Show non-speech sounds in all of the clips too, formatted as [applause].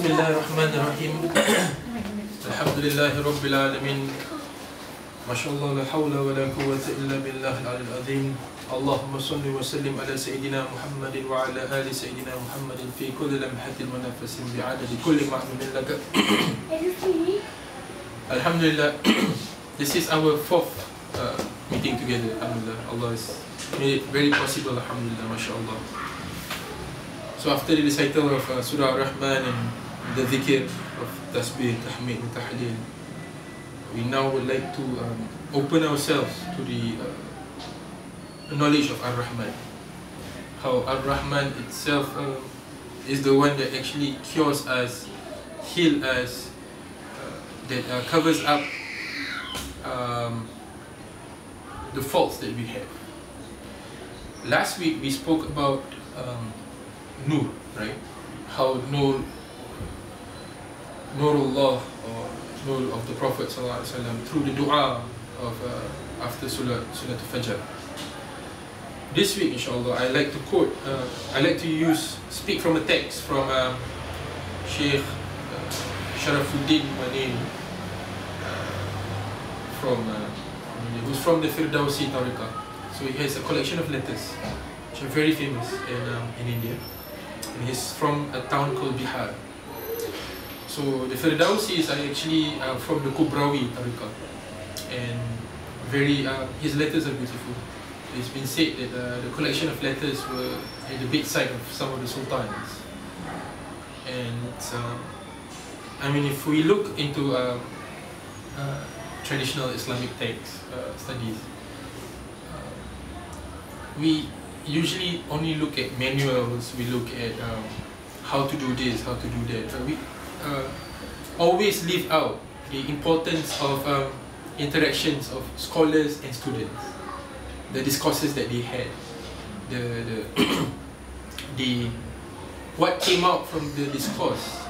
بسم الله الرحمن الرحيم الحمد لله رب العالمين ما شاء الله لا حول ولا قوة إلا بالله العلي العظيم اللهم صل وسلم على سيدنا محمد وعلى آل سيدنا محمد في كل لمحة ونفس بعدد كل معلوم لك الحمد لله This is our fourth uh, meeting together Alhamdulillah. Allah has made it very possible Alhamdulillah MashaAllah So after the recital of uh, Surah Ar-Rahman and the dhikr of Tasbih, Tahmid and Tahleel We now would like to um, open ourselves to the uh, knowledge of Ar-Rahman. How Ar-Rahman itself uh, is the one that actually cures us, heals us uh, That uh, covers up um, the faults that we have. Last week we spoke about um, Nur, right? How Nur, Nurullah or Nur of the Prophet ﷺ through the dua of uh, after Salat, Fajr. This week, inshallah, I like to quote, uh, I like to use, speak from a text from um, Sheikh uh, Sharafuddin Maneri from, uh, who's from the Firdausi Tariqah. So he has a collection of letters which are very famous in, um, in India. And he's from a town called Bihar. So the Firdausis are actually uh, from the Kubrawi Tariqa. And very, uh, his letters are beautiful. It's been said that uh, the collection of letters were at the bedside of some of the sultans. And uh, I mean, if we look into uh, uh, traditional Islamic texts, studies, we usually only look at manuals, we look at um, how to do this, how to do that. But we uh, always leave out the importance of um, interactions of scholars and students, the discourses that they had, the, the, [coughs] the what came out from the discourse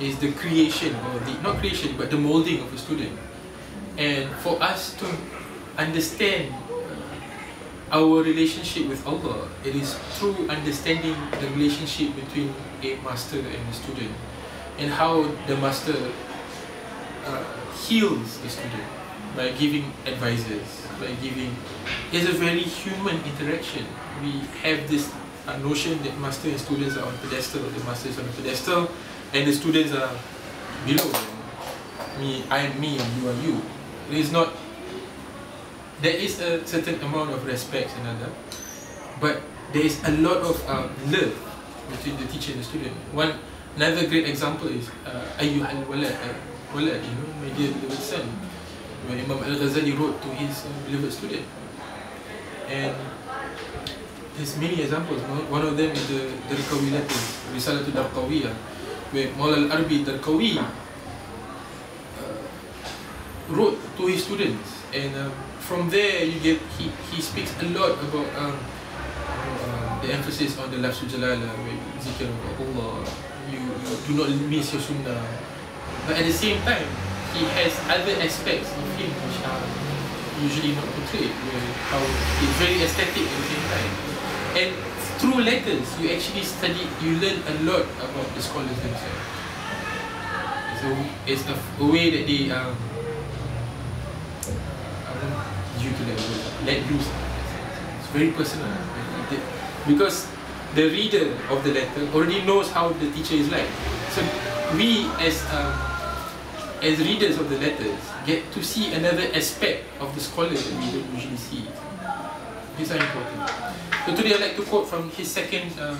is the creation, or the, not creation, but the molding of a student. And for us to understand our relationship with Allah, it is through understanding the relationship between a master and a student and how the master uh, heals the student by giving advices, by giving... It's a very human interaction. We have this uh, notion that master and students are on pedestal, the master is on a pedestal and the students are below. Me, I am me and you are you. It is not there is a certain amount of respect and other, but there is a lot of um, love between the teacher and the student. One another great example is uh, Ayyuhal Walad, uh, Walad, you know, my dear beloved son, when Imam Al Ghazali wrote to his uh, beloved student, and there's many examples. One of them is the Darqawi letters, Risalatul Darqawiyah, where Maula Al Arbi Darqawi uh, wrote to his students, and um, from there you get he, he speaks a lot about um, uh, the emphasis on the lafzul jalala zikr of Allah you do not miss your sunnah but at the same time he has other aspects of him which are usually not portrayed where how it's very aesthetic at the same time and through letters you actually study you learn a lot about the scholars themselves so it's a, a way that they um, due to word, let loose. It's very personal. Because the reader of the letter already knows how the teacher is like. So we as um, as readers of the letters get to see another aspect of the scholar that we don't usually see. These are important. So today I'd like to quote from his second uh,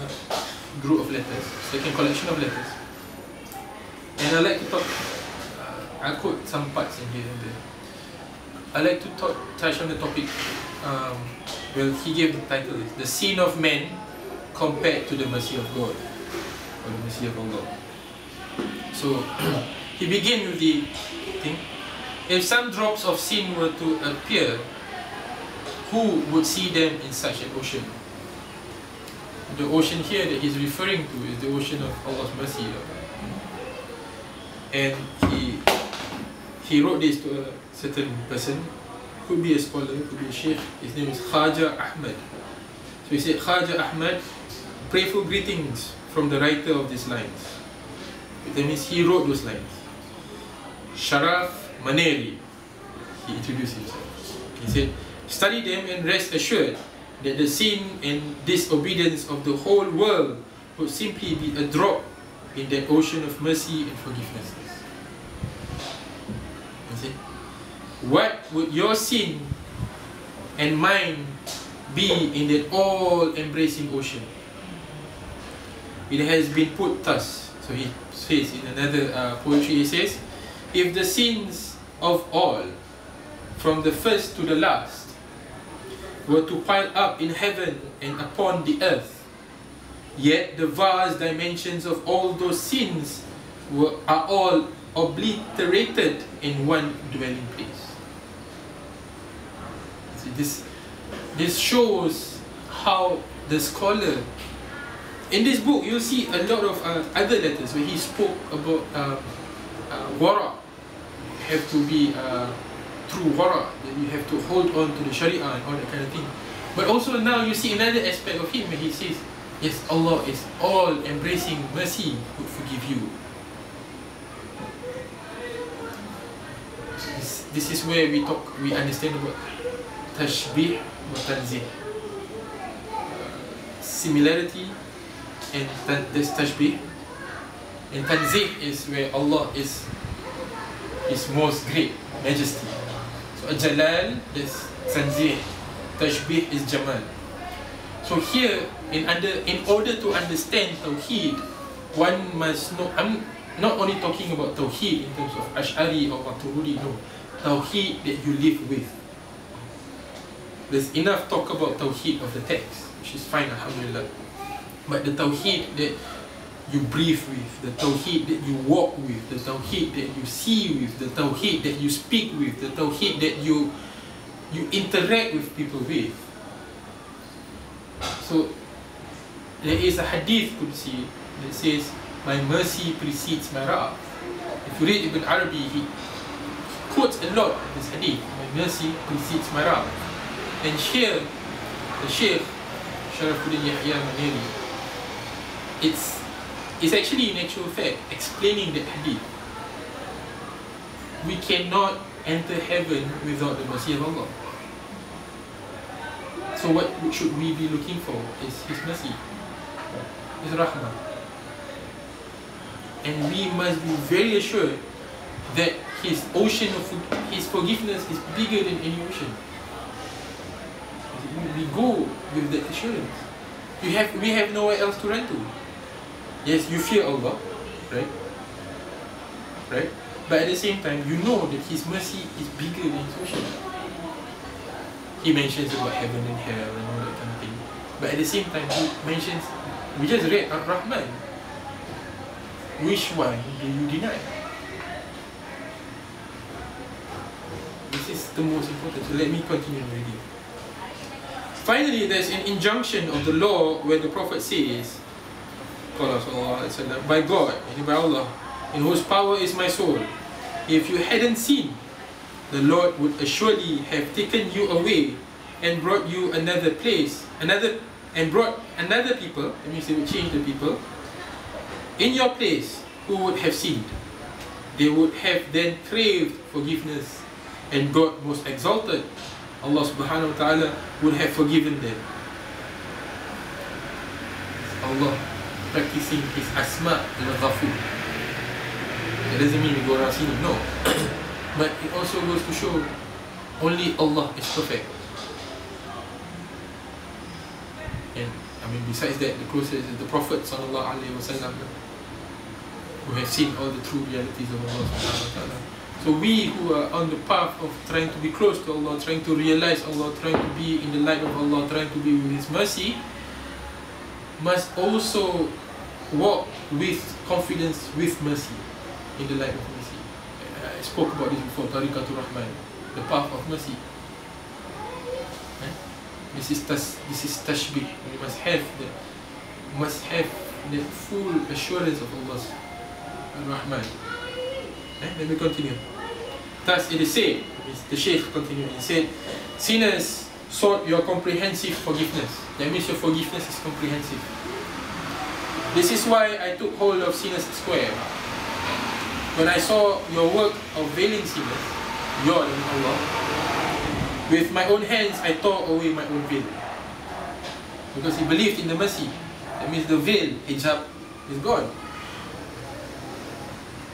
group of letters, second collection of letters. And I'd like to talk, uh, I'll quote some parts in here and there. I like to talk, touch on the topic. Um, well, he gave the title "The Sin of Man Compared to the Mercy of God," or the Mercy of Allah. So [clears throat] he began with the thing: If some drops of sin were to appear, who would see them in such an ocean? The ocean here that he's referring to is the ocean of Allah's mercy. And he he wrote this to a certain person, could be a scholar, could be a sheikh, his name is Khaja Ahmed. So he said, Khaja Ahmad, prayerful greetings from the writer of these lines. That means he wrote those lines. Sharaf Maneri, he introduced himself. He said, Study them and rest assured that the sin and disobedience of the whole world would simply be a drop in that ocean of mercy and forgiveness. He said, What would your sin and mine be in that all-embracing ocean? It has been put thus. So he says in another uh, poetry, he says, If the sins of all, from the first to the last, were to pile up in heaven and upon the earth, yet the vast dimensions of all those sins were, are all obliterated in one dwelling place. See, this, this shows how the scholar in this book you'll see a lot of uh, other letters where he spoke about uh, uh, wara. Have to be uh, through wara. That you have to hold on to the sharia and all that kind of thing. But also now you see another aspect of him where he says yes Allah is all embracing mercy would forgive you. This, this is where we talk we understand about tashbih tanzih. Similarity and this tashbih. Tanzih is where Allah is is most great majesty. So jalal is tanzih tashbih is jamal. So here in under in order to understand tauhid one must know I'm not only talking about tauhid in terms of ash'ari or maturidi no. Tauhid that you live with. There's enough talk about tawheed of the text, which is fine, alhamdulillah. But the tawheed that you breathe with, the tawheed that you walk with, the tawheed that you see with, the tawheed that you speak with, the tawheed that you you interact with people with. So there is a hadith Qudsi that says, My mercy precedes my wrath. If you read Ibn Arabi, he quotes a lot of this hadith, My mercy precedes my wrath. And here, the Sheikh, Sharafuddin Yahya Maneri, it's, it's actually in actual fact explaining the hadith. We cannot enter heaven without the mercy of Allah. So what should we be looking for is His mercy, His rahmah. And we must be very assured that His ocean of His forgiveness is bigger than any ocean we go with the assurance. We have we have nowhere else to run to. Yes, you fear Allah, right? Right? But at the same time, you know that His mercy is bigger than His ocean. He mentions about heaven and hell and all that kind of thing. But at the same time, He mentions, we just read Ar-Rahman. Which one do you deny? This is the most important. So let me continue reading. Finally, there's an injunction of the law where the Prophet says, by God, by Allah, in whose power is my soul, if you hadn't seen, the Lord would assuredly have taken you away and brought you another place, another and brought another people, that means they would change the people, in your place who would have sinned. They would have then craved forgiveness and God most exalted Allah subhanahu wa ta'ala would have forgiven them. Allah practicing His asma al-ghafur. It doesn't mean we go around sinning, no. [coughs] but it also goes to show only Allah is perfect. And I mean besides that the closest is the Prophet sallallahu alaihi wasallam who have seen all the true realities of Allah subhanahu wa ta'ala. So we who are on the path of trying to be close to Allah, trying to realize Allah, trying to be in the light of Allah, trying to be with His mercy, must also walk with confidence, with mercy, in the light of mercy. I spoke about this before, Tariqatul Rahman, the path of mercy. This is tas, this is tashbih. We must have the must have the full assurance of Allah's Rahman. Eh? Let me continue. Thus it is said, the Shaykh continued, he said, sinners sought your comprehensive forgiveness. That means your forgiveness is comprehensive. This is why I took hold of Sinners Square. when I saw your work of veiling sinners, your Allah, with my own hands I tore away my own veil. Because he believed in the mercy. That means the veil, hijab, is gone.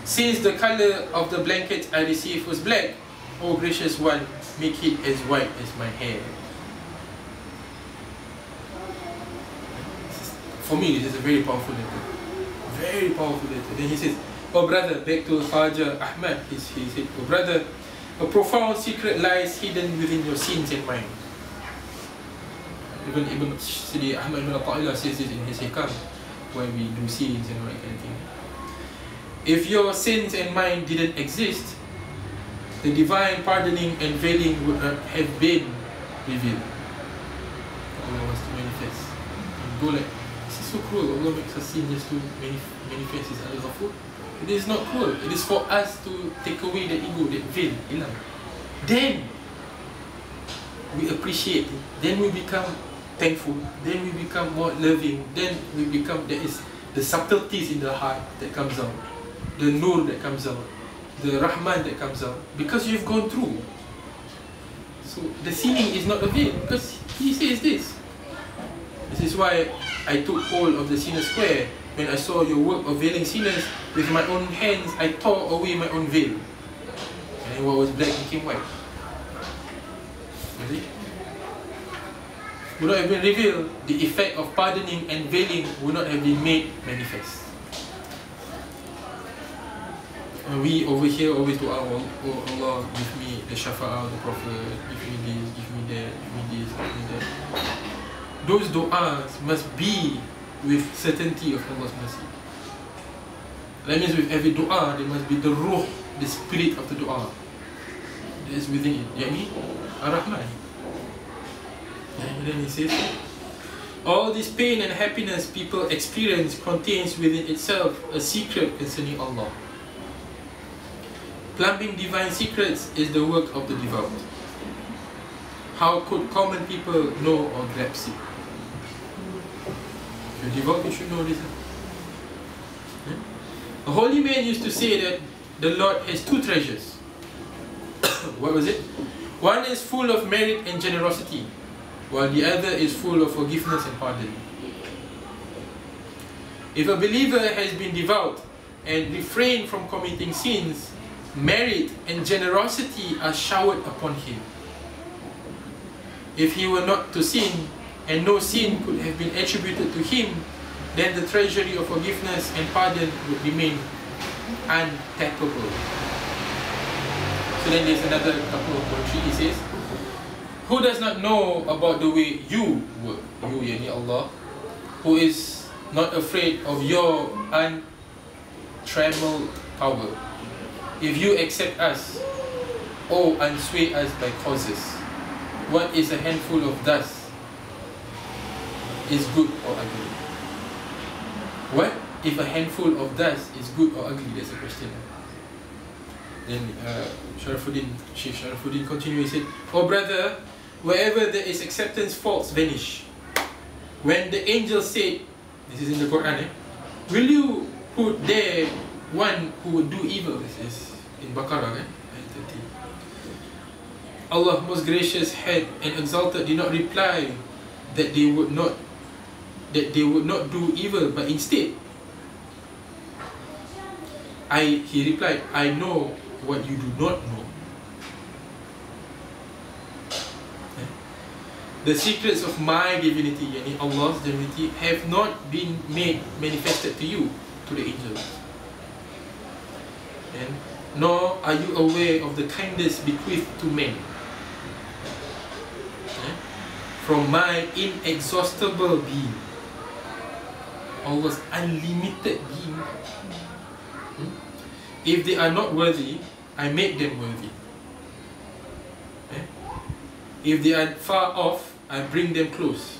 Since the color of the blanket I received was black, O gracious one, make it as white as my hair. For me, this is a very powerful letter. Very powerful letter. Then he says, Oh brother, back to Khaja Ahmad, he, he said, Oh brother, a profound secret lies hidden within your sins and mine. Even Ibn Sidi Ahmad ibn Atta'illah says this in his hikam, why we do sins and all that kind of thing. If your sins and mine didn't exist, the divine pardoning and veiling would have been revealed. Allah wants to manifest. Go like, so cruel. Allah makes us sin just to manif- manifest His Al-Ghafur. It is not cruel. It is for us to take away the ego, that veil. Then we appreciate. Then we become thankful. Then we become more loving. Then we become there is the subtleties in the heart that comes out, the nur that comes out, the rahman that comes out because you've gone through. So the sinning is not a veil because he says this. This is why I took hold of the sinner square when I saw your work of veiling sinners with my own hands. I tore away my own veil, and what was black became white. You see? Would not have been revealed, the effect of pardoning and veiling would not have been made manifest. And we over here always do our oh Allah give me the shafa'ah the Prophet, give me this, give me that, give me this, give me that. Those du'as must be with certainty of Allah's mercy. That means with every dua there must be the ruh, the spirit of the dua that is within it. Yani Ar-Rahman. And then he says, all this pain and happiness people experience contains within itself a secret concerning Allah. Plumbing divine secrets is the work of the devout. How could common people know or grasp it? You're devout, you should know this. A holy man used to say that the Lord has two treasures. [coughs] what was it? One is full of merit and generosity, while the other is full of forgiveness and pardon. If a believer has been devout and refrained from committing sins, merit and generosity are showered upon him. If he were not to sin, and no sin could have been attributed to him, then the treasury of forgiveness and pardon would remain untappable. So then there's another couple of poetry. He says, Who does not know about the way you work? You, yani Allah, who is not afraid of your untrammeled power. If you accept us, oh, or unsway us by causes, what is a handful of dust is good or ugly? What if a handful of dust is good or ugly? That's a question. Then uh, Sharafuddin, Sheikh Sharafuddin continues, he said, Oh brother, wherever there is acceptance, faults vanish. When the angel said, this is in the Quran, eh? will you put there one who would do evil? This is in Baqarah, eh? ayat 30. Allah most gracious had and exalted did not reply that they would not that they would not do evil, but instead I he replied, I know what you do not know. The secrets of my divinity, yani Allah's divinity, have not been made manifested to you, to the angels. And nor are you aware of the kindness bequeathed to men eh, from my inexhaustible being. Allah's unlimited being. Hmm? If they are not worthy, I make them worthy. Eh? If they are far off, I bring them close.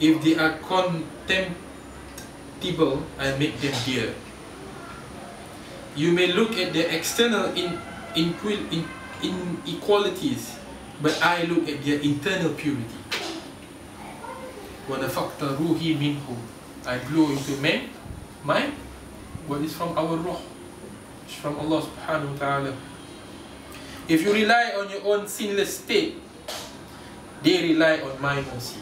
If they are contemptible, I make them dear. You may look at their external in, inequalities, but I look at their internal purity. وَنَفَقْتَ رُوحِي مِنْهُ I blow into men, my, what is from our ruh, It's from Allah subhanahu wa ta'ala. If you rely on your own sinless state, they rely on my mercy.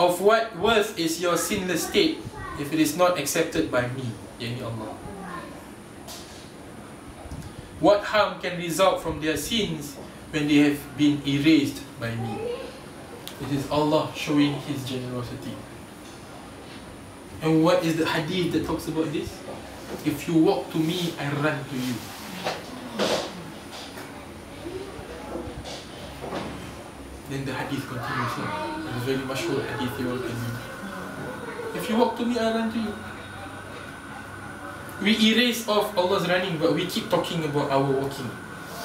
Of what worth is your sinless state if it is not accepted by me, yani Allah? What harm can result from their sins when they have been erased by me? It is Allah showing His generosity. And what is the hadith that talks about this? If you walk to me, I run to you. Then the hadith continues. It's very mashhur hadith you all can If you walk to me, I run to you. We erase off Allah's running, but we keep talking about our walking.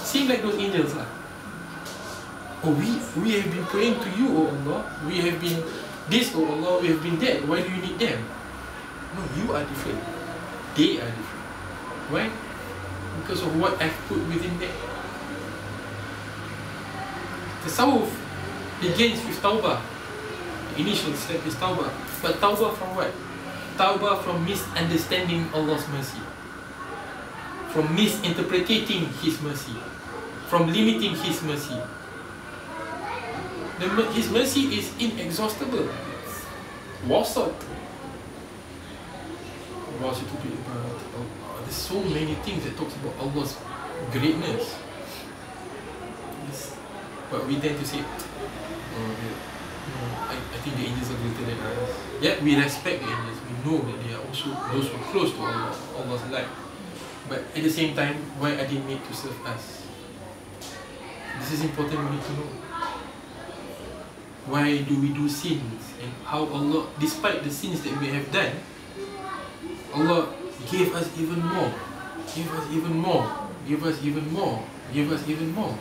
Seem like those angels lah. Oh, we, we have been praying to you, oh Allah. We have been this, oh Allah. We have been that. Why do you need them? No, you are different. They are different. Why? Because of what I've put within them. The Tasawwuf begins with tawbah. The initial step is tawbah. But tawbah from what? Tawbah from misunderstanding Allah's mercy. From misinterpreting His mercy. From limiting His mercy. The, his mercy is inexhaustible. Wasat. Oh, there's so many things that talks about Allah's greatness. Yes. But we tend to say, oh, yeah. I, I think the angels are greater than us. Yet we respect the angels. We know that they are also those who are close to Allah, Allah's light. But at the same time, why are they made to serve us? This is important we need to know. Why do we do sins? And how Allah, despite the sins that we have done, Allah gave us even more, give us even more, give us even more, give us even more.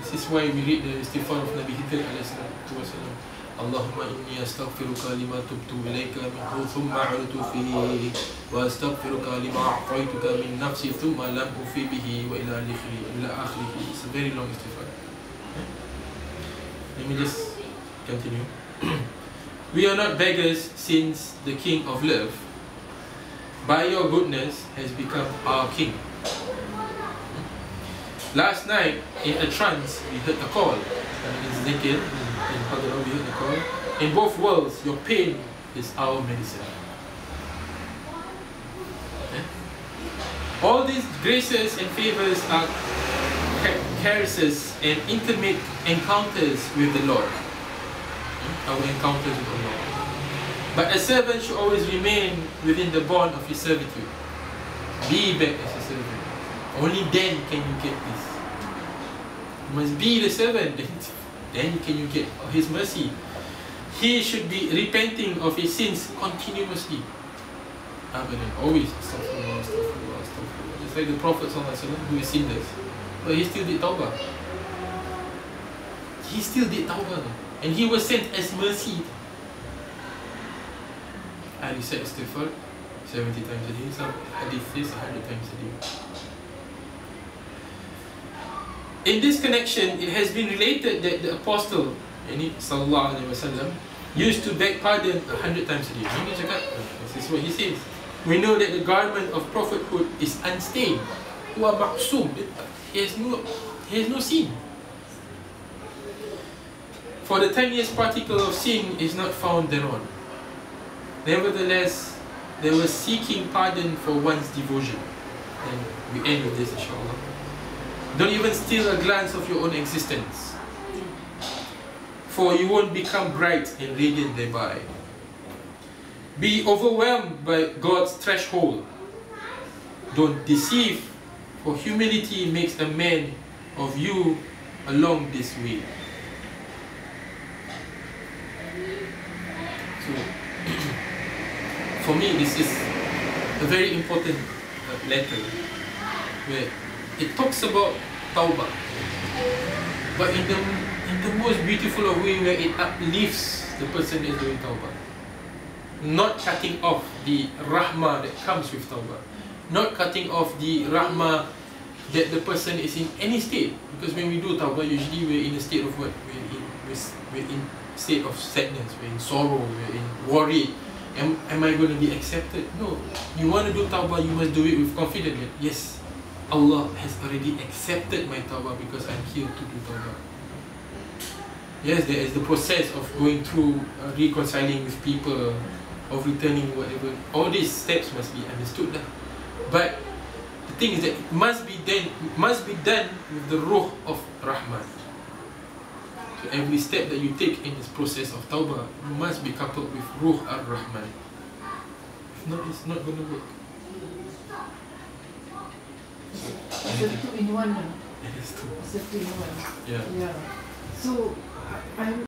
This is why we read the istighfar of Nabi Hidr wasallam. Allahumma inni astaghfiruka lima tubtu ilayka minhu thumma a'udu fihi wa astaghfiruka lima a'taytuka min nafsi thumma lam ufi bihi wa ila akhiri ila akhiri it's a very long istighfar let me just continue [clears throat] we are not beggars since the king of love by your goodness has become our king Last night, in a trance, we heard a call. And in Zikr, in Hadra, we heard call. In both worlds, your pain is our medicine. Okay? All these graces and favors are caresses and intimate encounters with the Lord. Hmm? Our encounters with the Lord. But a servant should always remain within the bond of his servitude. Be back as a servant. Only then can you get this. You must be the servant, [laughs] then can you get His mercy. He should be repenting of his sins continuously. Ah, Abadan. Always astaghfirullah, astaghfirullah, astaghfirullah. It's like the Prophet who is sinless. Oh, but he still did tawbah. He still did tawbah. And he was sent as mercy. And he said istighfar 70 times a day. Some hadith says 100 times a day. In this connection, it has been related that the apostle, sallallahu alaihi wasallam, used to beg pardon a hundred times a day. This is what he says. We know that the garment of prophethood is unstained. Huwa ma'sum. He has no, he has no sin. For the tiniest particle of sin is not found thereon. Nevertheless, they were seeking pardon for one's devotion. And we end with this, inshallah. Don't even steal a glance of your own existence. For you won't become bright and radiant thereby. Be overwhelmed by God's threshold. Don't deceive, for humility makes a man of you along this way. So, [clears throat] for me, this is a very important uh, letter where it talks about tawbah. But in the in the most beautiful of way where it uplifts the person that is doing tawbah. Not cutting off the rahmah that comes with tawbah. Not cutting off the rahmah that the person is in any state. Because when we do tawbah, usually we're in a state of what? We're in, we're in state of sadness, we're in sorrow, we're in worry. am, am I going to be accepted? No. You want to do tawbah, you must do it with confidence that yes, Allah has already accepted my tawbah because I'm here to do tawbah. Yes, there is the process of going through uh, reconciling with people, of returning whatever. All these steps must be understood lah. But the thing is that it must be done, must be done with the ruh of Rahman. So every step that you take in this process of tawbah must be coupled with ruh al-Rahman. If not, it's not going to work. It's a two in one. That is true. It's a two in one. Yeah. Yeah. So I'm